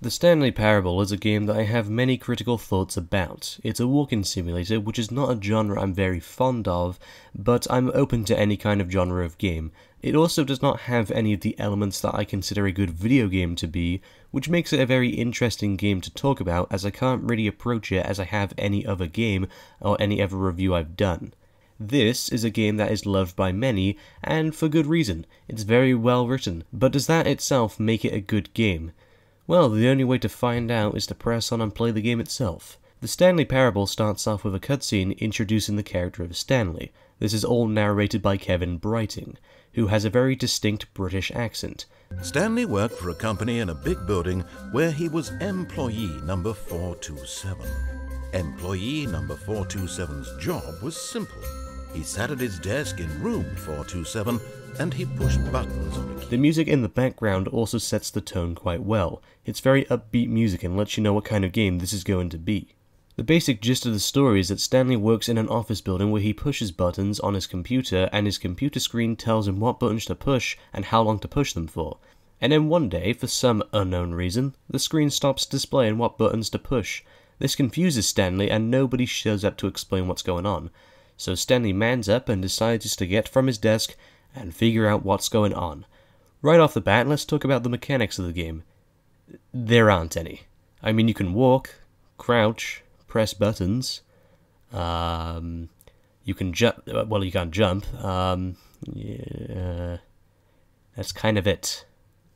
The Stanley Parable is a game that I have many critical thoughts about. It's a walking simulator, which is not a genre I'm very fond of, but I'm open to any kind of genre of game. It also does not have any of the elements that I consider a good video game to be, which makes it a very interesting game to talk about as I can't really approach it as I have any other game or any other review I've done. This is a game that is loved by many, and for good reason. It's very well written, but does that itself make it a good game? Well, the only way to find out is to press on and play the game itself. The Stanley Parable starts off with a cutscene introducing the character of Stanley. This is all narrated by Kevan Brighting, who has a very distinct British accent. Stanley worked for a company in a big building where he was employee number 427. Employee number 427's job was simple. He sat at his desk in room 427 and he pushed buttons on a key. The music in the background also sets the tone quite well. It's very upbeat music and lets you know what kind of game this is going to be. The basic gist of the story is that Stanley works in an office building where he pushes buttons on his computer and his computer screen tells him what buttons to push and how long to push them for. And then one day, for some unknown reason, the screen stops displaying what buttons to push. This confuses Stanley and nobody shows up to explain what's going on. So Stanley mans up and decides to get from his desk and figure out what's going on. Right off the bat, let's talk about the mechanics of the game. There aren't any. I mean, you can walk, crouch, press buttons. Um, you can jump. Well, you can't jump. Um, yeah, that's kind of it.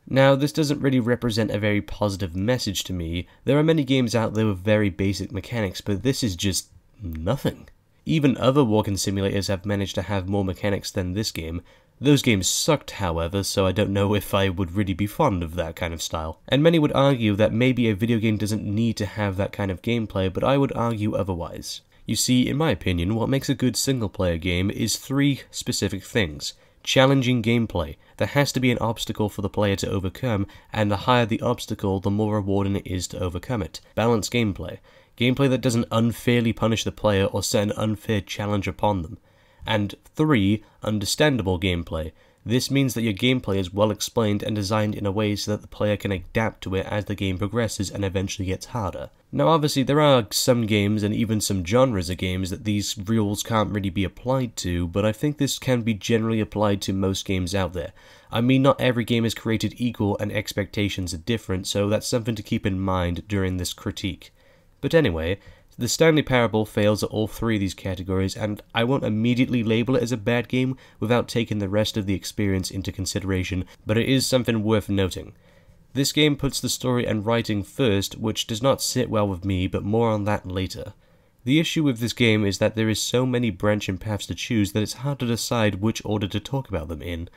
Now, this doesn't really represent a very positive message to me. There are many games out there with very basic mechanics, but this is just nothing. Even other walking simulators have managed to have more mechanics than this game. Those games sucked, however, so I don't know if I would really be fond of that kind of style. And many would argue that maybe a video game doesn't need to have that kind of gameplay, but I would argue otherwise. You see, in my opinion, what makes a good single player game is three specific things. Challenging gameplay. There has to be an obstacle for the player to overcome, and the higher the obstacle, the more rewarding it is to overcome it. Balanced gameplay. Gameplay that doesn't unfairly punish the player or set an unfair challenge upon them. And 3. Understandable gameplay. This means that your gameplay is well explained and designed in a way so that the player can adapt to it as the game progresses and eventually gets harder. Now obviously there are some games and even some genres of games that these rules can't really be applied to, but I think this can be generally applied to most games out there. I mean not every game is created equal and expectations are different, so that's something to keep in mind during this critique. But anyway, the Stanley Parable fails at all three of these categories, and I won't immediately label it as a bad game without taking the rest of the experience into consideration, but it is something worth noting. This game puts the story and writing first, which does not sit well with me, but more on that later. The issue with this game is that there is so many branching paths to choose that it's hard to decide which order to talk about them in.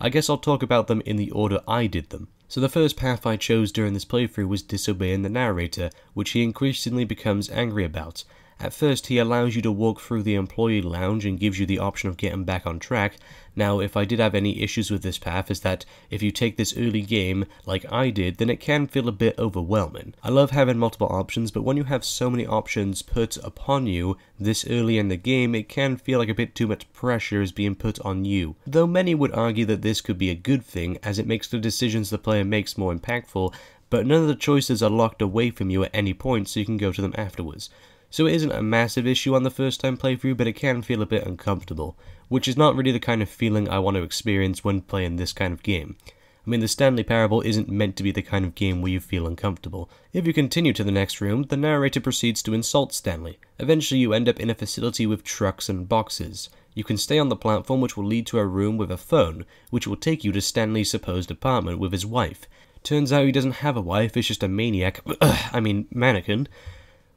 I guess I'll talk about them in the order I did them. So the first path I chose during this playthrough was disobeying the narrator, which he increasingly becomes angry about. At first, he allows you to walk through the employee lounge and gives you the option of getting back on track. Now, if I did have any issues with this path, is that if you take this early game, like I did, then it can feel a bit overwhelming. I love having multiple options, but when you have so many options put upon you this early in the game, it can feel like a bit too much pressure is being put on you. Though many would argue that this could be a good thing, as it makes the decisions the player makes more impactful, but none of the choices are locked away from you at any point so you can go to them afterwards so it isn't a massive issue on the first time playthrough, but it can feel a bit uncomfortable, which is not really the kind of feeling I want to experience when playing this kind of game. I mean, the Stanley Parable isn't meant to be the kind of game where you feel uncomfortable. If you continue to the next room, the narrator proceeds to insult Stanley. Eventually you end up in a facility with trucks and boxes. You can stay on the platform which will lead to a room with a phone, which will take you to Stanley's supposed apartment with his wife. Turns out he doesn't have a wife, it's just a maniac, I mean mannequin,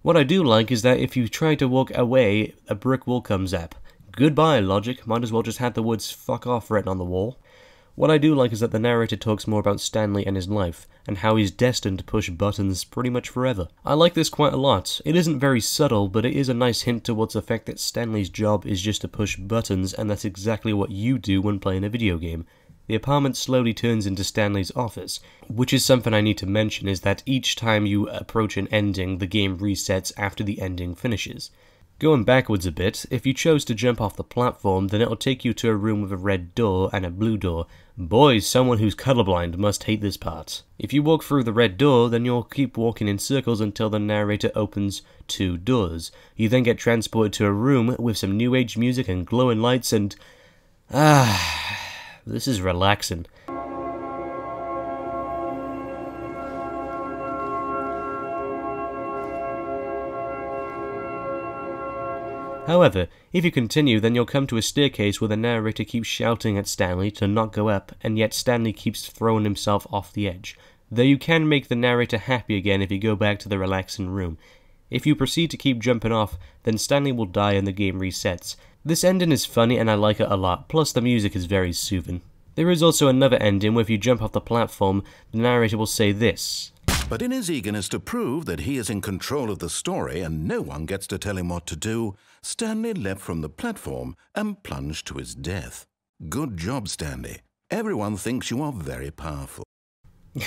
what I do like is that if you try to walk away, a brick wall comes up. Goodbye, logic. Might as well just have the words fuck off written on the wall. What I do like is that the narrator talks more about Stanley and his life, and how he's destined to push buttons pretty much forever. I like this quite a lot. It isn't very subtle, but it is a nice hint towards the fact that Stanley's job is just to push buttons, and that's exactly what you do when playing a video game. The apartment slowly turns into Stanley's office, which is something I need to mention is that each time you approach an ending, the game resets after the ending finishes. Going backwards a bit, if you chose to jump off the platform, then it'll take you to a room with a red door and a blue door. Boy, someone who's colorblind must hate this part. If you walk through the red door, then you'll keep walking in circles until the narrator opens two doors. You then get transported to a room with some new age music and glowing lights and... Ah, this is relaxing. However, if you continue, then you'll come to a staircase where the narrator keeps shouting at Stanley to not go up, and yet Stanley keeps throwing himself off the edge. Though you can make the narrator happy again if you go back to the relaxing room. If you proceed to keep jumping off, then Stanley will die and the game resets. This ending is funny and I like it a lot, plus the music is very soothing. There is also another ending where if you jump off the platform, the narrator will say this. But in his eagerness to prove that he is in control of the story and no one gets to tell him what to do, Stanley leapt from the platform and plunged to his death. Good job, Stanley. Everyone thinks you are very powerful.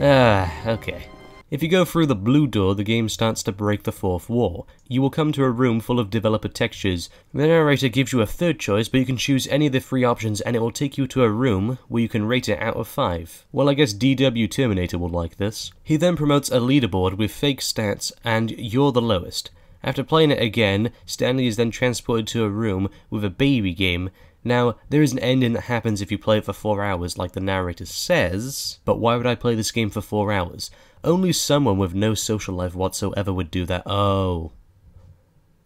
ah, okay. If you go through the blue door, the game starts to break the fourth wall. You will come to a room full of developer textures. The narrator gives you a third choice, but you can choose any of the three options and it will take you to a room where you can rate it out of 5. Well, I guess DW Terminator will like this. He then promotes a leaderboard with fake stats, and you're the lowest. After playing it again, Stanley is then transported to a room with a baby game. Now, there is an ending that happens if you play it for 4 hours, like the narrator says, but why would I play this game for 4 hours? Only someone with no social life whatsoever would do that. Oh.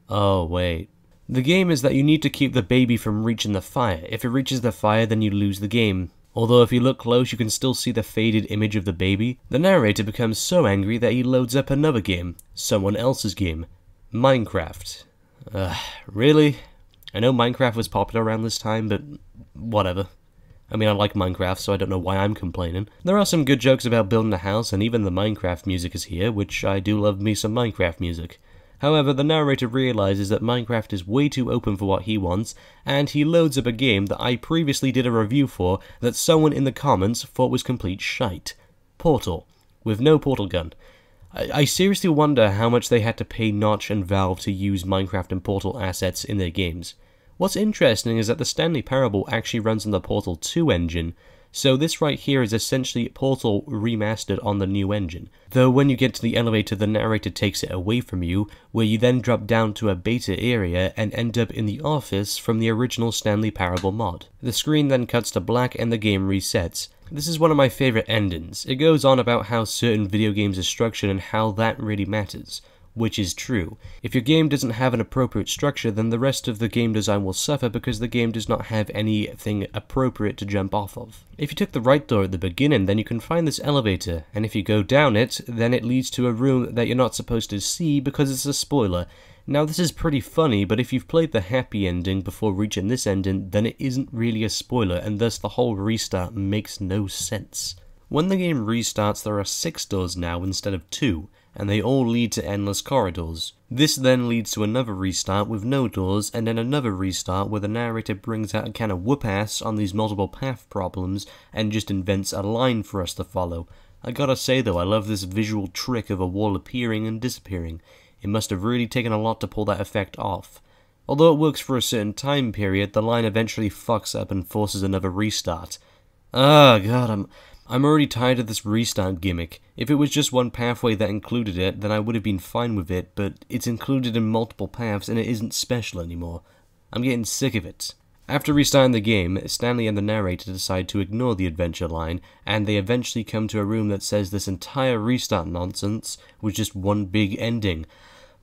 Oh, wait. The game is that you need to keep the baby from reaching the fire. If it reaches the fire, then you lose the game. Although if you look close, you can still see the faded image of the baby. The narrator becomes so angry that he loads up another game. Someone else's game. Minecraft. Ugh, really? I know Minecraft was popular around this time, but whatever. I mean, I like Minecraft, so I don't know why I'm complaining. There are some good jokes about building a house, and even the Minecraft music is here, which I do love me some Minecraft music. However, the narrator realizes that Minecraft is way too open for what he wants, and he loads up a game that I previously did a review for that someone in the comments thought was complete shite. Portal. With no portal gun. I, I seriously wonder how much they had to pay Notch and Valve to use Minecraft and Portal assets in their games. What's interesting is that the Stanley Parable actually runs on the Portal 2 engine, so this right here is essentially Portal remastered on the new engine. Though when you get to the elevator the narrator takes it away from you, where you then drop down to a beta area and end up in the office from the original Stanley Parable mod. The screen then cuts to black and the game resets. This is one of my favourite endings. It goes on about how certain video games are structured and how that really matters which is true. If your game doesn't have an appropriate structure, then the rest of the game design will suffer because the game does not have anything appropriate to jump off of. If you took the right door at the beginning, then you can find this elevator, and if you go down it, then it leads to a room that you're not supposed to see because it's a spoiler. Now this is pretty funny, but if you've played the happy ending before reaching this ending, then it isn't really a spoiler, and thus the whole restart makes no sense. When the game restarts, there are six doors now instead of two, and they all lead to endless corridors. This then leads to another restart with no doors, and then another restart where the narrator brings out a kind of whoop-ass on these multiple path problems and just invents a line for us to follow. I gotta say though, I love this visual trick of a wall appearing and disappearing. It must have really taken a lot to pull that effect off. Although it works for a certain time period, the line eventually fucks up and forces another restart. Oh god, I'm I'm already tired of this restart gimmick. If it was just one pathway that included it, then I would have been fine with it, but it's included in multiple paths and it isn't special anymore. I'm getting sick of it. After restarting the game, Stanley and the narrator decide to ignore the adventure line, and they eventually come to a room that says this entire restart nonsense was just one big ending.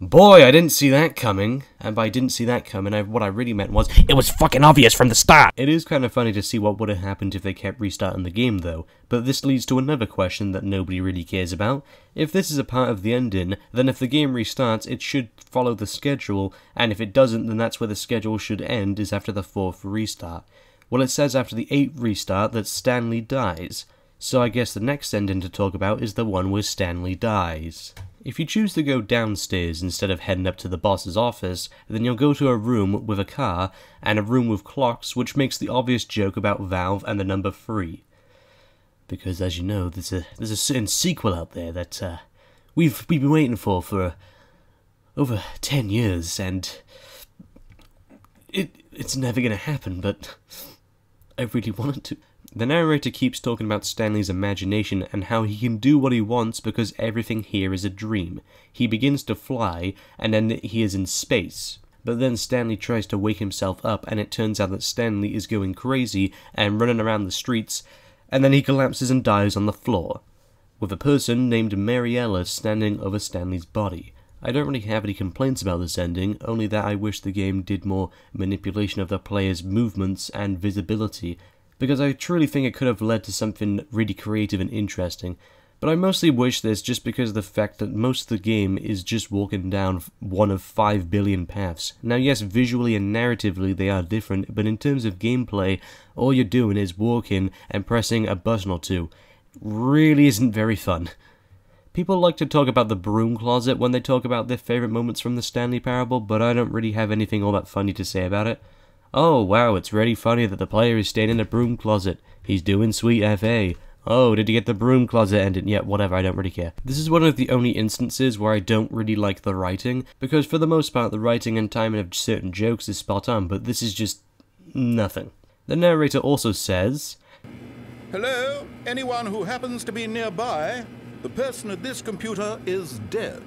Boy, I didn't see that coming. And by didn't see that coming, I, what I really meant was, it was fucking obvious from the start. It is kind of funny to see what would have happened if they kept restarting the game, though. But this leads to another question that nobody really cares about. If this is a part of the ending, then if the game restarts, it should follow the schedule, and if it doesn't, then that's where the schedule should end, is after the fourth restart. Well, it says after the eighth restart that Stanley dies. So I guess the next ending to talk about is the one where Stanley dies. If you choose to go downstairs instead of heading up to the boss's office, then you'll go to a room with a car and a room with clocks, which makes the obvious joke about Valve and the number 3. because as you know, there's a there's a certain sequel out there that uh, we've we've been waiting for for over ten years, and it it's never gonna happen. But I really wanted to. The narrator keeps talking about Stanley's imagination and how he can do what he wants because everything here is a dream. He begins to fly, and then he is in space. But then Stanley tries to wake himself up, and it turns out that Stanley is going crazy and running around the streets, and then he collapses and dies on the floor, with a person named Mariella standing over Stanley's body. I don't really have any complaints about this ending, only that I wish the game did more manipulation of the player's movements and visibility because I truly think it could have led to something really creative and interesting. But I mostly wish this just because of the fact that most of the game is just walking down one of 5 billion paths. Now yes, visually and narratively they are different, but in terms of gameplay, all you're doing is walking and pressing a button or two. Really isn't very fun. People like to talk about the broom closet when they talk about their favourite moments from the Stanley Parable, but I don't really have anything all that funny to say about it. Oh, wow, it's really funny that the player is staying in a broom closet. He's doing sweet FA. Oh, did he get the broom closet ended? Yeah, whatever, I don't really care. This is one of the only instances where I don't really like the writing, because for the most part the writing and timing of certain jokes is spot on, but this is just nothing. The narrator also says, Hello? Anyone who happens to be nearby? The person at this computer is dead.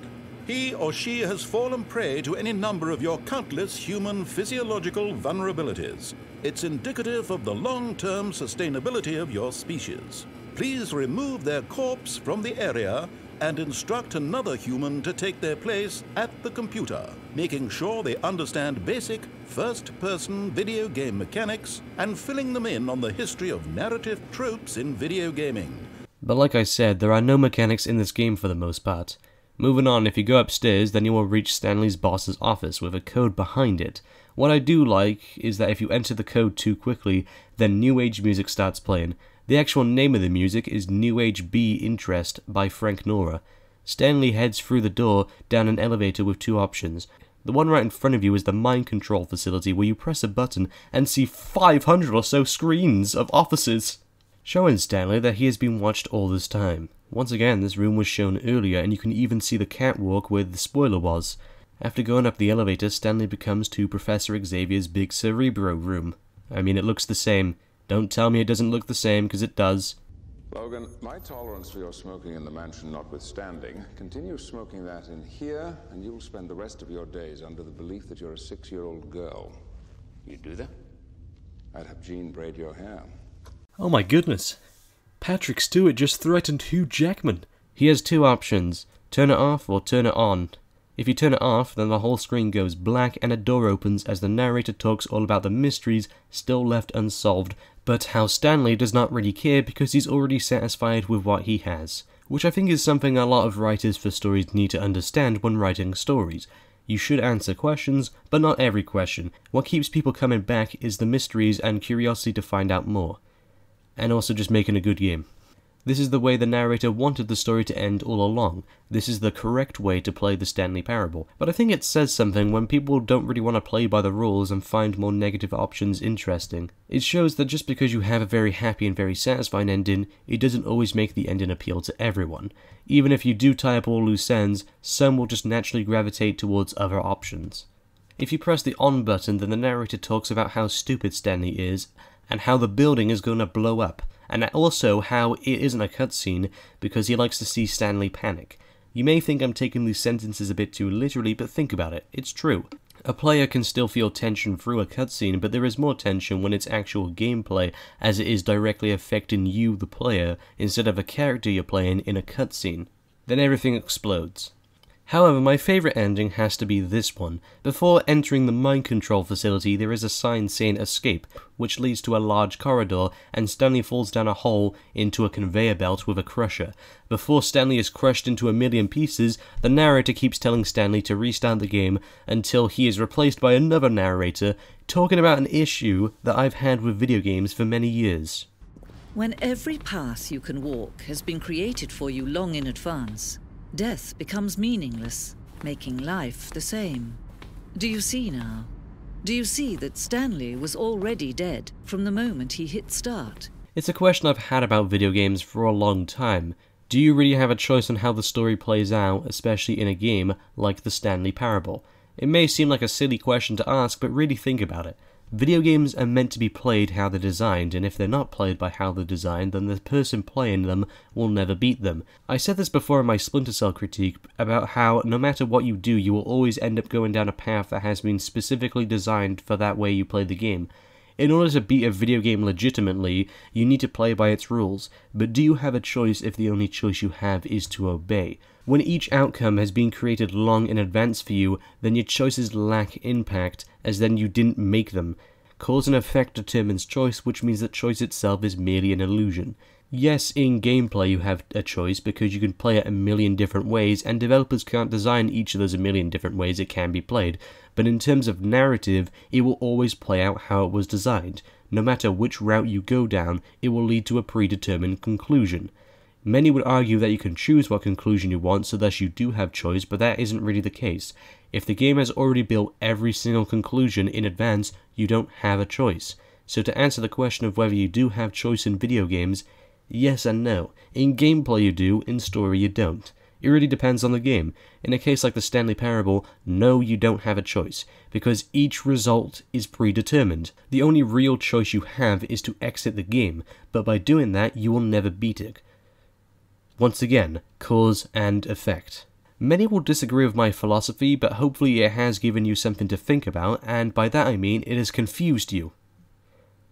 He or she has fallen prey to any number of your countless human physiological vulnerabilities. It's indicative of the long-term sustainability of your species. Please remove their corpse from the area and instruct another human to take their place at the computer, making sure they understand basic first-person video game mechanics and filling them in on the history of narrative tropes in video gaming. But like I said, there are no mechanics in this game for the most part. Moving on, if you go upstairs, then you will reach Stanley's boss's office with a code behind it. What I do like is that if you enter the code too quickly, then New Age music starts playing. The actual name of the music is New Age B Interest by Frank Nora. Stanley heads through the door down an elevator with two options. The one right in front of you is the mind control facility where you press a button and see 500 or so screens of offices, showing Stanley that he has been watched all this time. Once again, this room was shown earlier, and you can even see the catwalk where the spoiler was. After going up the elevator, Stanley becomes to Professor Xavier's big Cerebro room. I mean, it looks the same. Don't tell me it doesn't look the same, because it does. Logan, my tolerance for your smoking in the mansion notwithstanding, continue smoking that in here, and you'll spend the rest of your days under the belief that you're a six-year-old girl. You'd do that? I'd have Jean braid your hair. Oh my goodness. Patrick Stewart just threatened Hugh Jackman. He has two options turn it off or turn it on. If you turn it off, then the whole screen goes black and a door opens as the narrator talks all about the mysteries still left unsolved, but how Stanley does not really care because he's already satisfied with what he has. Which I think is something a lot of writers for stories need to understand when writing stories. You should answer questions, but not every question. What keeps people coming back is the mysteries and curiosity to find out more and also just making a good game. This is the way the narrator wanted the story to end all along. This is the correct way to play the Stanley Parable. But I think it says something when people don't really want to play by the rules and find more negative options interesting. It shows that just because you have a very happy and very satisfying ending, it doesn't always make the ending appeal to everyone. Even if you do tie up all loose ends, some will just naturally gravitate towards other options. If you press the on button, then the narrator talks about how stupid Stanley is and how the building is going to blow up, and also how it isn't a cutscene because he likes to see Stanley panic. You may think I'm taking these sentences a bit too literally, but think about it, it's true. A player can still feel tension through a cutscene, but there is more tension when it's actual gameplay, as it is directly affecting you, the player, instead of a character you're playing in a cutscene. Then everything explodes. However, my favourite ending has to be this one. Before entering the mind control facility, there is a sign saying escape, which leads to a large corridor, and Stanley falls down a hole into a conveyor belt with a crusher. Before Stanley is crushed into a million pieces, the narrator keeps telling Stanley to restart the game until he is replaced by another narrator, talking about an issue that I've had with video games for many years. When every path you can walk has been created for you long in advance, Death becomes meaningless, making life the same. Do you see now? Do you see that Stanley was already dead from the moment he hit start? It's a question I've had about video games for a long time. Do you really have a choice on how the story plays out, especially in a game like the Stanley Parable? It may seem like a silly question to ask, but really think about it. Video games are meant to be played how they're designed, and if they're not played by how they're designed, then the person playing them will never beat them. I said this before in my Splinter Cell critique about how no matter what you do, you will always end up going down a path that has been specifically designed for that way you play the game. In order to beat a video game legitimately, you need to play by its rules, but do you have a choice if the only choice you have is to obey? When each outcome has been created long in advance for you, then your choices lack impact, as then you didn't make them. Cause and effect determines choice, which means that choice itself is merely an illusion. Yes, in gameplay you have a choice because you can play it a million different ways, and developers can't design each of those a million different ways it can be played, but in terms of narrative, it will always play out how it was designed. No matter which route you go down, it will lead to a predetermined conclusion. Many would argue that you can choose what conclusion you want, so thus you do have choice, but that isn't really the case. If the game has already built every single conclusion in advance, you don't have a choice. So to answer the question of whether you do have choice in video games, Yes and no. In gameplay you do, in story you don't. It really depends on the game. In a case like the Stanley Parable, no, you don't have a choice, because each result is predetermined. The only real choice you have is to exit the game, but by doing that, you will never beat it. Once again, cause and effect. Many will disagree with my philosophy, but hopefully it has given you something to think about, and by that I mean it has confused you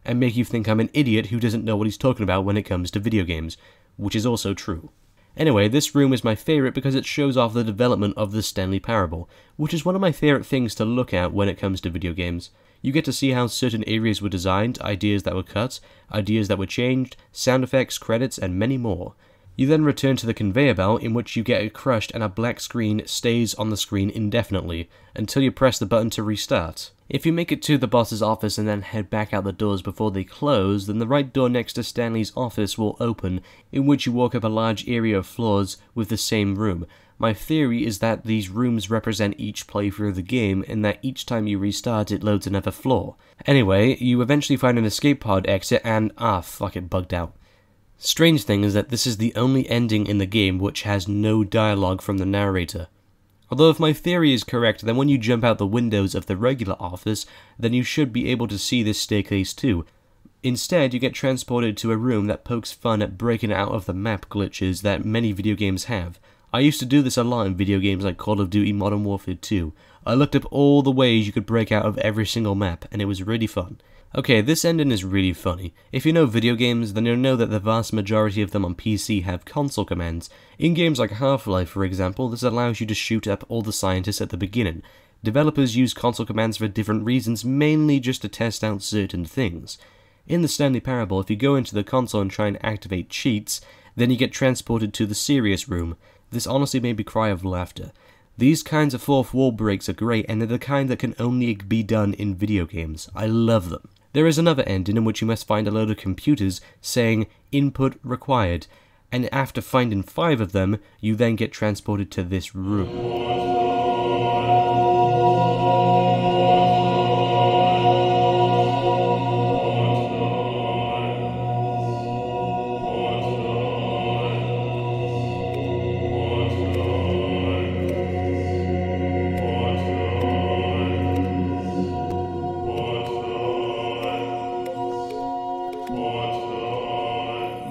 and make you think I'm an idiot who doesn't know what he's talking about when it comes to video games, which is also true. Anyway, this room is my favourite because it shows off the development of the Stanley Parable, which is one of my favourite things to look at when it comes to video games. You get to see how certain areas were designed, ideas that were cut, ideas that were changed, sound effects, credits, and many more. You then return to the conveyor belt in which you get crushed and a black screen stays on the screen indefinitely, until you press the button to restart. If you make it to the boss's office and then head back out the doors before they close, then the right door next to Stanley's office will open, in which you walk up a large area of floors with the same room. My theory is that these rooms represent each playthrough of the game, and that each time you restart it loads another floor. Anyway, you eventually find an escape pod exit and ah fuck it bugged out. Strange thing is that this is the only ending in the game which has no dialogue from the narrator. Although if my theory is correct, then when you jump out the windows of the regular office, then you should be able to see this staircase too. Instead, you get transported to a room that pokes fun at breaking out of the map glitches that many video games have. I used to do this a lot in video games like Call of Duty Modern Warfare 2. I looked up all the ways you could break out of every single map, and it was really fun. Okay, this ending is really funny. If you know video games, then you'll know that the vast majority of them on PC have console commands. In games like Half-Life, for example, this allows you to shoot up all the scientists at the beginning. Developers use console commands for different reasons, mainly just to test out certain things. In the Stanley Parable, if you go into the console and try and activate cheats, then you get transported to the serious room. This honestly made me cry of laughter. These kinds of fourth wall breaks are great, and they're the kind that can only be done in video games. I love them. There is another ending in which you must find a load of computers saying input required, and after finding five of them, you then get transported to this room.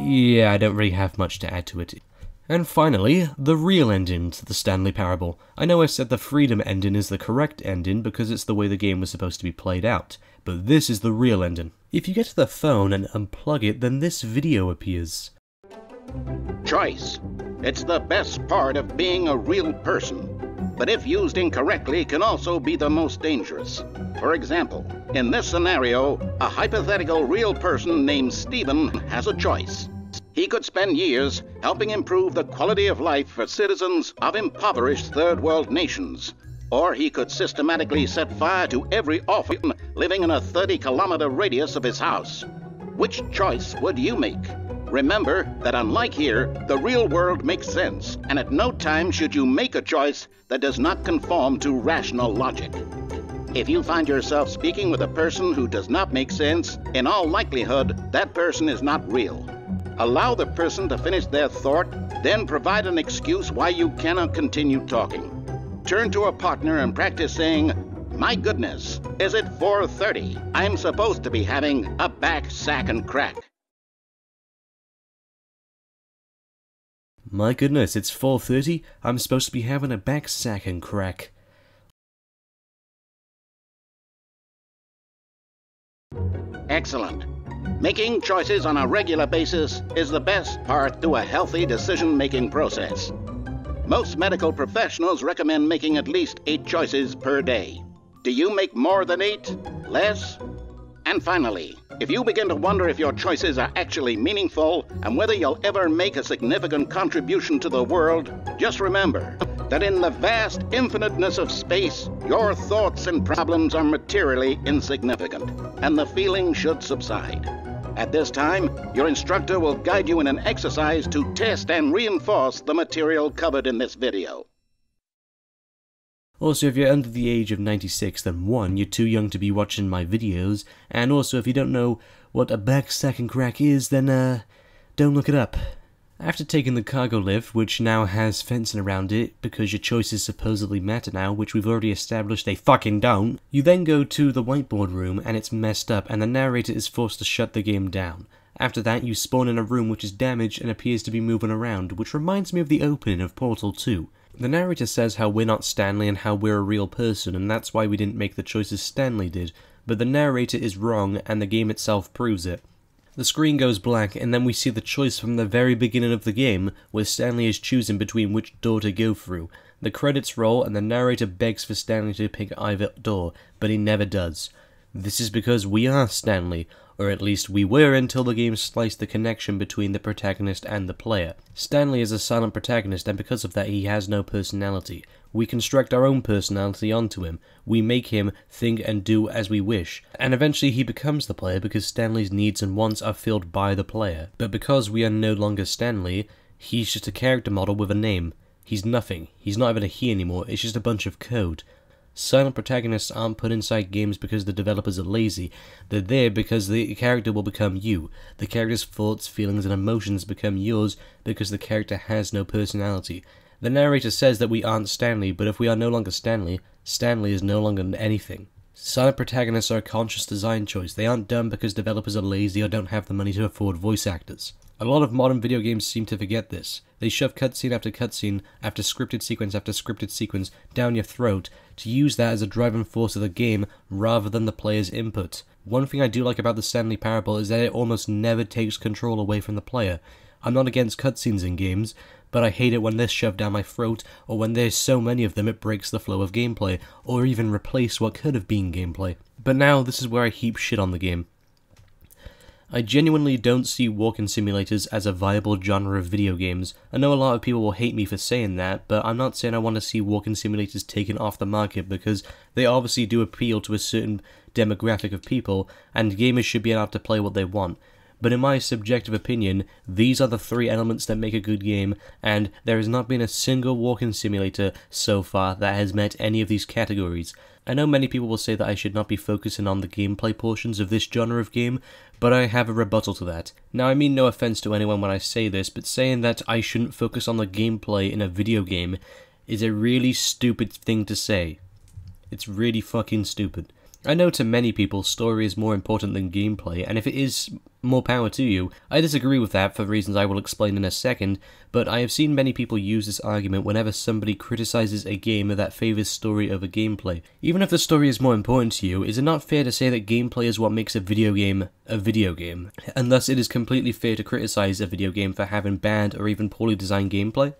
Yeah, I don't really have much to add to it. And finally, the real ending to the Stanley Parable. I know I said the Freedom ending is the correct ending because it's the way the game was supposed to be played out, but this is the real ending. If you get to the phone and unplug it, then this video appears. Choice. It's the best part of being a real person, but if used incorrectly can also be the most dangerous. For example, in this scenario, a hypothetical real person named Stephen has a choice. He could spend years helping improve the quality of life for citizens of impoverished third world nations. Or he could systematically set fire to every orphan living in a 30 kilometer radius of his house. Which choice would you make? Remember that unlike here, the real world makes sense, and at no time should you make a choice that does not conform to rational logic. If you find yourself speaking with a person who does not make sense, in all likelihood, that person is not real. Allow the person to finish their thought, then provide an excuse why you cannot continue talking. Turn to a partner and practice saying, My goodness, is it 4:30? I'm supposed to be having a back sack and crack. My goodness, it's 4.30, I'm supposed to be having a back sack and crack. Excellent. Making choices on a regular basis is the best part to a healthy decision making process. Most medical professionals recommend making at least eight choices per day. Do you make more than eight? Less? And finally, if you begin to wonder if your choices are actually meaningful and whether you'll ever make a significant contribution to the world, just remember that in the vast infiniteness of space, your thoughts and problems are materially insignificant, and the feeling should subside. At this time, your instructor will guide you in an exercise to test and reinforce the material covered in this video. Also, if you're under the age of 96, then 1, you're too young to be watching my videos, and also if you don't know what a back sack and crack is, then, uh, don't look it up. After taking the cargo lift, which now has fencing around it, because your choices supposedly matter now, which we've already established they fucking don't, you then go to the whiteboard room and it's messed up and the narrator is forced to shut the game down. After that, you spawn in a room which is damaged and appears to be moving around, which reminds me of the opening of Portal 2. The narrator says how we're not Stanley and how we're a real person, and that's why we didn't make the choices Stanley did, but the narrator is wrong and the game itself proves it. The screen goes black, and then we see the choice from the very beginning of the game, where Stanley is choosing between which door to go through. The credits roll, and the narrator begs for Stanley to pick either door, but he never does. This is because we are Stanley, or at least we were until the game sliced the connection between the protagonist and the player. Stanley is a silent protagonist, and because of that, he has no personality. We construct our own personality onto him. We make him think and do as we wish. And eventually he becomes the player because Stanley's needs and wants are filled by the player. But because we are no longer Stanley, he's just a character model with a name. He's nothing. He's not even a he anymore, it's just a bunch of code. Silent protagonists aren't put inside games because the developers are lazy. They're there because the character will become you. The character's thoughts, feelings, and emotions become yours because the character has no personality. The narrator says that we aren't Stanley, but if we are no longer Stanley, Stanley is no longer anything. Silent protagonists are a conscious design choice. They aren't done because developers are lazy or don't have the money to afford voice actors. A lot of modern video games seem to forget this. They shove cutscene after cutscene after scripted sequence after scripted sequence down your throat to use that as a driving force of the game rather than the player's input. One thing I do like about the Stanley Parable is that it almost never takes control away from the player. I'm not against cutscenes in games, but I hate it when they're shoved down my throat, or when there's so many of them it breaks the flow of gameplay, or even replace what could have been gameplay. But now this is where I heap shit on the game. I genuinely don't see walking simulators as a viable genre of video games. I know a lot of people will hate me for saying that, but I'm not saying I want to see walking simulators taken off the market because they obviously do appeal to a certain demographic of people, and gamers should be allowed to play what they want. But in my subjective opinion, these are the three elements that make a good game, and there has not been a single walking simulator so far that has met any of these categories. I know many people will say that I should not be focusing on the gameplay portions of this genre of game, but I have a rebuttal to that. Now, I mean no offense to anyone when I say this, but saying that I shouldn't focus on the gameplay in a video game is a really stupid thing to say. It's really fucking stupid. I know to many people story is more important than gameplay, and if it is, more power to you. I disagree with that for reasons I will explain in a second, but I have seen many people use this argument whenever somebody criticizes a game that favors story over gameplay. Even if the story is more important to you, is it not fair to say that gameplay is what makes a video game a video game? And thus it is completely fair to criticize a video game for having bad or even poorly designed gameplay?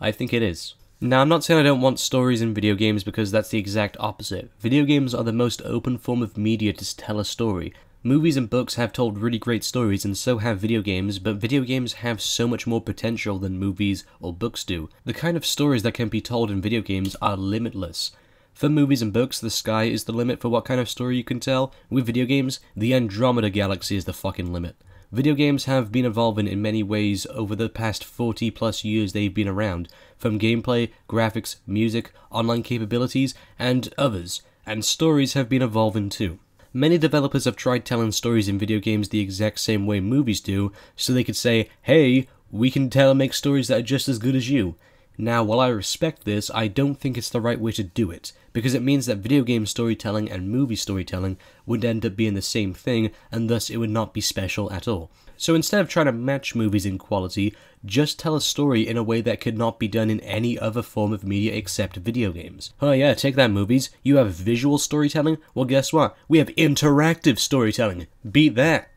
I think it is. Now, I'm not saying I don't want stories in video games because that's the exact opposite. Video games are the most open form of media to tell a story. Movies and books have told really great stories, and so have video games, but video games have so much more potential than movies or books do. The kind of stories that can be told in video games are limitless. For movies and books, the sky is the limit for what kind of story you can tell. With video games, the Andromeda Galaxy is the fucking limit. Video games have been evolving in many ways over the past 40 plus years they've been around, from gameplay, graphics, music, online capabilities, and others. and stories have been evolving too. Many developers have tried telling stories in video games the exact same way movies do, so they could say, hey, we can tell and make stories that are just as good as you. Now, while I respect this, I don't think it's the right way to do it, because it means that video game storytelling and movie storytelling would end up being the same thing, and thus it would not be special at all. So instead of trying to match movies in quality, just tell a story in a way that could not be done in any other form of media except video games. Oh yeah, take that movies. You have visual storytelling? Well guess what? We have interactive storytelling. Beat that.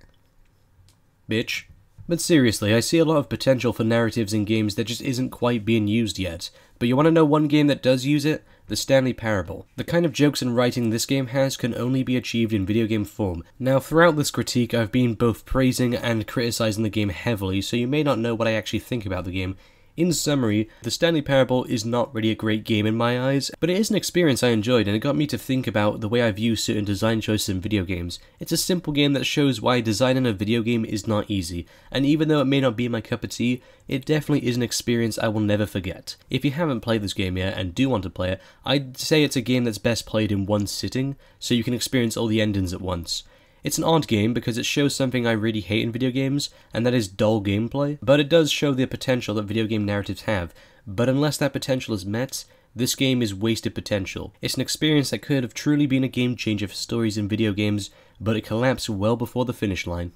Bitch. But seriously, I see a lot of potential for narratives in games that just isn't quite being used yet. But you want to know one game that does use it? The Stanley Parable. The kind of jokes and writing this game has can only be achieved in video game form. Now, throughout this critique, I've been both praising and criticizing the game heavily, so you may not know what I actually think about the game, in summary, The Stanley Parable is not really a great game in my eyes, but it is an experience I enjoyed and it got me to think about the way I view certain design choices in video games. It's a simple game that shows why designing a video game is not easy, and even though it may not be my cup of tea, it definitely is an experience I will never forget. If you haven't played this game yet and do want to play it, I'd say it's a game that's best played in one sitting, so you can experience all the endings at once. It's an odd game because it shows something I really hate in video games, and that is dull gameplay, but it does show the potential that video game narratives have, but unless that potential is met, this game is wasted potential. It's an experience that could have truly been a game changer for stories in video games, but it collapsed well before the finish line.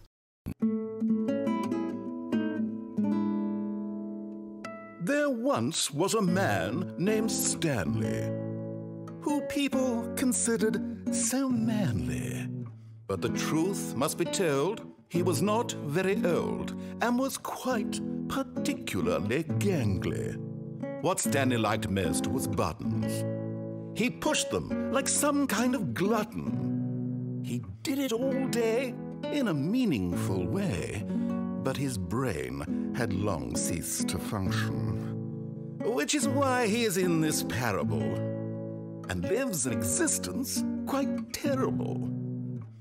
There once was a man named Stanley, who people considered so manly. But the truth must be told, he was not very old and was quite particularly gangly. What Stanley liked most was buttons. He pushed them like some kind of glutton. He did it all day in a meaningful way, but his brain had long ceased to function. Which is why he is in this parable and lives an existence quite terrible.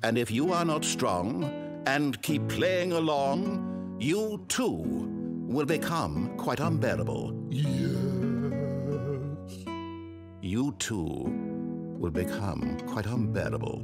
And if you are not strong and keep playing along, you too will become quite unbearable. Yes. You too will become quite unbearable.